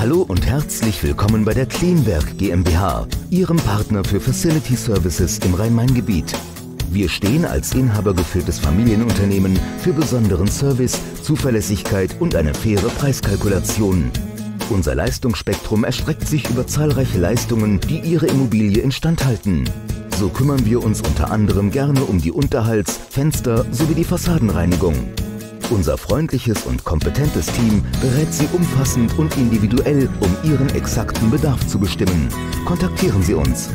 Hallo und herzlich willkommen bei der Cleanwerk GmbH, Ihrem Partner für Facility Services im Rhein-Main-Gebiet. Wir stehen als inhabergeführtes Familienunternehmen für besonderen Service, Zuverlässigkeit und eine faire Preiskalkulation. Unser Leistungsspektrum erstreckt sich über zahlreiche Leistungen, die Ihre Immobilie instand halten. So kümmern wir uns unter anderem gerne um die Unterhalts-, Fenster- sowie die Fassadenreinigung. Unser freundliches und kompetentes Team berät Sie umfassend und individuell, um Ihren exakten Bedarf zu bestimmen. Kontaktieren Sie uns